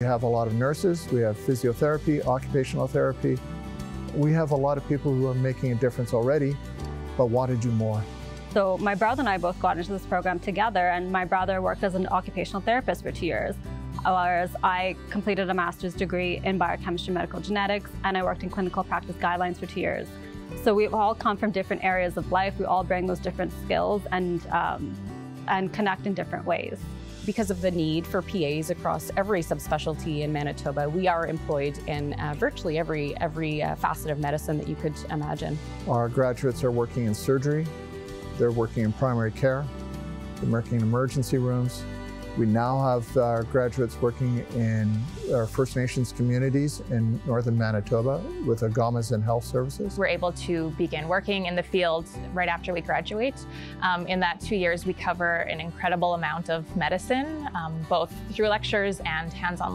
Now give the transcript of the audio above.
We have a lot of nurses, we have physiotherapy, occupational therapy. We have a lot of people who are making a difference already, but want to do more. So my brother and I both got into this program together, and my brother worked as an occupational therapist for two years, whereas I completed a master's degree in biochemistry and medical genetics, and I worked in clinical practice guidelines for two years. So we've all come from different areas of life. We all bring those different skills and, um, and connect in different ways. Because of the need for PAs across every subspecialty in Manitoba, we are employed in uh, virtually every, every uh, facet of medicine that you could imagine. Our graduates are working in surgery, they're working in primary care, they're working in emergency rooms, we now have our graduates working in our First Nations communities in northern Manitoba with Ongomiizwin Health Services. We're able to begin working in the field right after we graduate. Um, in that two years, we cover an incredible amount of medicine, um, both through lectures and hands-on